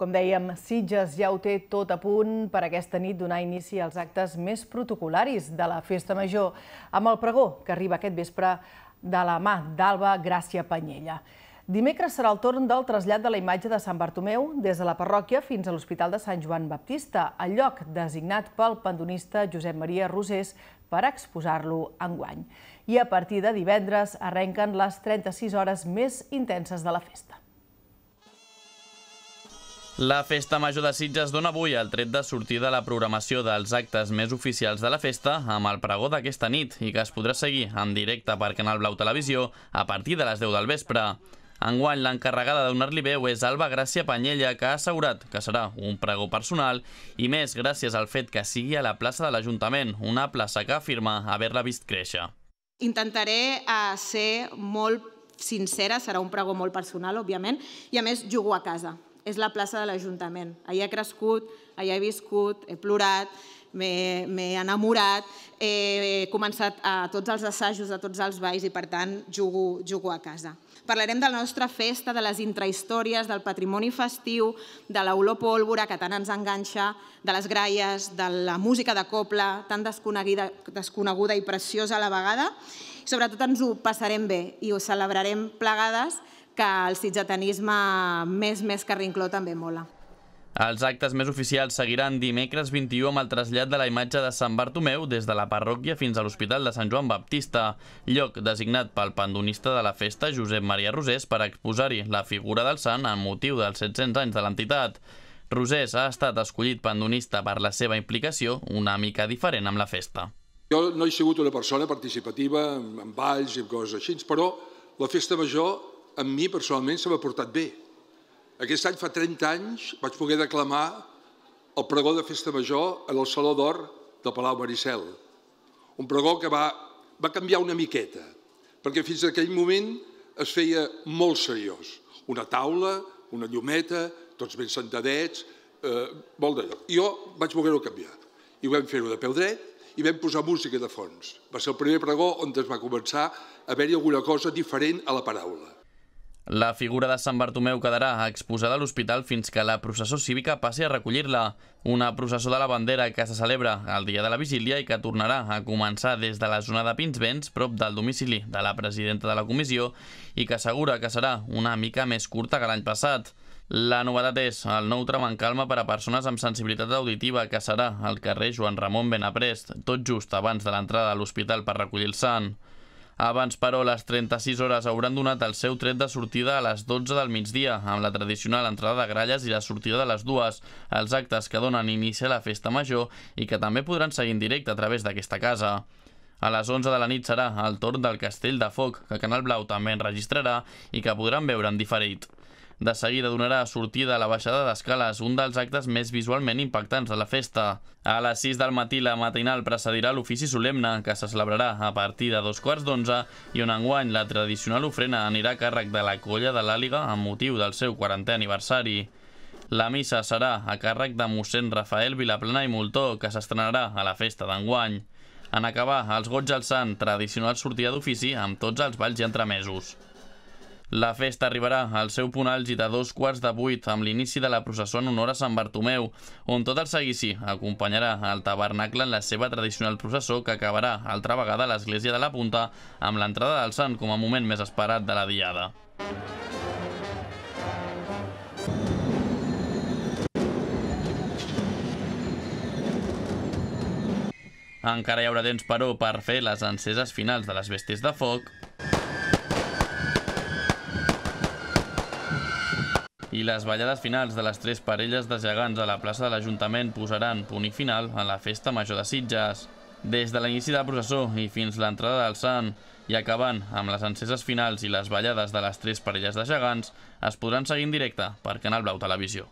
Com dèiem, Sitges ja ho té tot a punt per aquesta nit donar inici als actes més protocolaris de la Festa Major, amb el pregó que arriba aquest vespre de la mà d'Alba Gràcia Panyella. Dimecres serà el torn del trasllat de la imatge de Sant Bartomeu des de la parròquia fins a l'Hospital de Sant Joan Baptista, el lloc designat pel pandonista Josep Maria Rosés per exposar-lo enguany. I a partir de divendres arrenquen les 36 hores més intenses de la festa. La Festa Major de Sitges dona avui el tret de sortir de la programació dels actes més oficials de la festa amb el pregó d'aquesta nit i que es podrà seguir en directe per Canal Blau Televisió a partir de les 10 del vespre. Enguany, l'encarregada de donar-li veu és Alba Gràcia Panyella, que ha assegurat que serà un pregó personal i més gràcies al fet que sigui a la plaça de l'Ajuntament, una plaça que afirma haver-la vist créixer. Intentaré uh, ser molt sincera, serà un pregó molt personal, òbviament, i a més jugo a casa. És la plaça de l'Ajuntament. Allà he crescut, allà he viscut, he plorat, m'he enamorat, he començat a tots els assajos, a tots els balls i per tant jugo, jugo a casa. Parlarem de la nostra festa, de les intrahistòries, del patrimoni festiu, de l'olor pólvora que tant ens enganxa, de les graies, de la música de copla, tan desconeguda, desconeguda i preciosa a la vegada. I sobretot ens ho passarem bé i ho celebrarem plegades que el sitgetanisme més més carrincló també mola. Els actes més oficials seguiran dimecres 21 amb el trasllat de la imatge de Sant Bartomeu des de la parròquia fins a l'Hospital de Sant Joan Baptista, lloc designat pel pandonista de la festa Josep Maria Rosés per exposar-hi la figura del sant en motiu dels 700 anys de l'entitat. Rosés ha estat escollit pandonista per la seva implicació una mica diferent amb la festa. Jo no he sigut una persona participativa en balls i coses així, però la festa major amb mi personalment se m'ha portat bé aquest any, fa 30 anys, vaig poder declamar el pregó de Festa Major en el Saló d'Or del Palau Maricel. Un pregó que va, va canviar una miqueta, perquè fins a aquell moment es feia molt seriós. Una taula, una llumeta, tots ben sentadets, eh, molt d'allò. Jo vaig voler-ho canviar. I vam fer-ho de peu dret i vam posar música de fons. Va ser el primer pregó on es va començar a haver-hi alguna cosa diferent a la paraula. La figura de Sant Bartomeu quedarà exposada a l'hospital fins que la processó cívica passi a recollir-la. Una processó de la bandera que se celebra el dia de la vigília i que tornarà a començar des de la zona de Pinsbens, prop del domicili de la presidenta de la comissió, i que assegura que serà una mica més curta que l'any passat. La novetat és el nou tram en calma per a persones amb sensibilitat auditiva que serà al carrer Joan Ramon Benaprest, tot just abans de l'entrada a l'hospital per recollir el sant. Abans, però, les 36 hores hauran donat el seu tret de sortida a les 12 del migdia, amb la tradicional entrada de gralles i la sortida de les dues, els actes que donen inici a la festa major i que també podran seguir en directe a través d'aquesta casa. A les 11 de la nit serà el torn del Castell de Foc, que Canal Blau també enregistrarà i que podran veure en diferit. De seguida donarà sortida a la baixada d'escales, un dels actes més visualment impactants de la festa. A les 6 del matí la matinal precedirà l'ofici solemne, que se celebrarà a partir de dos quarts d'onze i on enguany la tradicional ofrena anirà a càrrec de la colla de l'Àliga amb motiu del seu 40è aniversari. La missa serà a càrrec de mossèn Rafael Vilaplana i Moltó, que s'estrenarà a la festa d'enguany. En acabar, els goig al sant, tradicional sortida d'ofici amb tots els balls i entremesos. La festa arribarà al seu punt àlgid a dos quarts de vuit amb l'inici de la processó en honor a Sant Bartomeu, on tot el seguici acompanyarà el tabernacle en la seva tradicional processó que acabarà altra vegada a l'església de la Punta amb l'entrada del sant com a moment més esperat de la diada. Encara hi haurà temps, però, per fer les enceses finals de les bèsties de foc i les ballades finals de les tres parelles de gegants a la plaça de l'Ajuntament posaran punt i final a la festa major de Sitges. Des de l'inici de la processó i fins l'entrada del Sant, i acabant amb les enceses finals i les ballades de les tres parelles de gegants, es podran seguir en directe per Canal Blau Televisió.